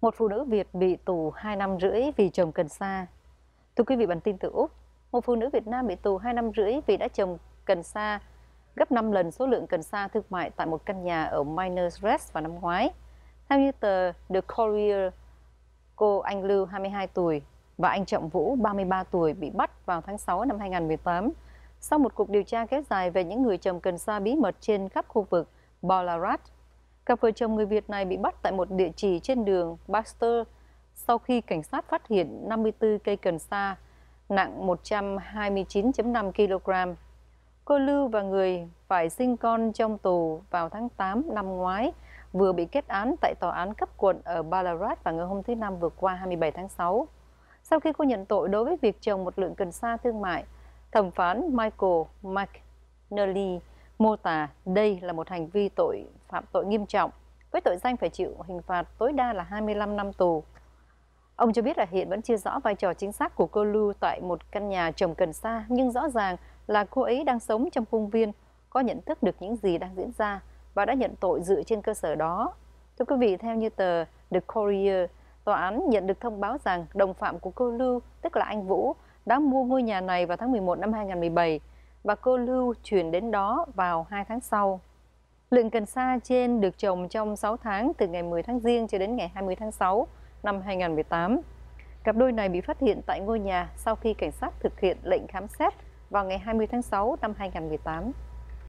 Một phụ nữ Việt bị tù 2 năm rưỡi vì trồng cần sa. Thưa quý vị, bản tin từ Úc, một phụ nữ Việt Nam bị tù 2 năm rưỡi vì đã trồng cần sa gấp 5 lần số lượng cần sa thương mại tại một căn nhà ở Miners Rest vào năm ngoái. Theo như tờ The Courier, cô Anh Lưu 22 tuổi và anh Trọng Vũ 33 tuổi bị bắt vào tháng 6 năm 2018 sau một cuộc điều tra kéo dài về những người trồng cần sa bí mật trên khắp khu vực Ballarat. Cặp vợ chồng người Việt này bị bắt tại một địa chỉ trên đường Baxter sau khi cảnh sát phát hiện 54 cây cần sa nặng 129.5 kg. Cô Lưu và người phải sinh con trong tù vào tháng 8 năm ngoái vừa bị kết án tại tòa án cấp quận ở Ballarat vào ngày hôm thứ Năm vừa qua 27 tháng 6. Sau khi cô nhận tội đối với việc trồng một lượng cần sa thương mại, thẩm phán Michael McNally mô tả đây là một hành vi tội phạm tội nghiêm trọng với tội danh phải chịu hình phạt tối đa là 25 năm tù. Ông cho biết là hiện vẫn chưa rõ vai trò chính xác của cô Lưu tại một căn nhà trồng cần sa, nhưng rõ ràng là cô ấy đang sống trong công viên, có nhận thức được những gì đang diễn ra và đã nhận tội dựa trên cơ sở đó. Thưa quý vị, theo như tờ The Courier, tòa án nhận được thông báo rằng đồng phạm của cô Lưu, tức là anh Vũ, đã mua ngôi nhà này vào tháng 11 năm 2017 và cô Lưu chuyển đến đó vào 2 tháng sau. Lượng cần sa trên được trồng trong 6 tháng từ ngày 10 tháng Giêng cho đến ngày 20 tháng 6 năm 2018. Cặp đôi này bị phát hiện tại ngôi nhà sau khi cảnh sát thực hiện lệnh khám xét vào ngày 20 tháng 6 năm 2018.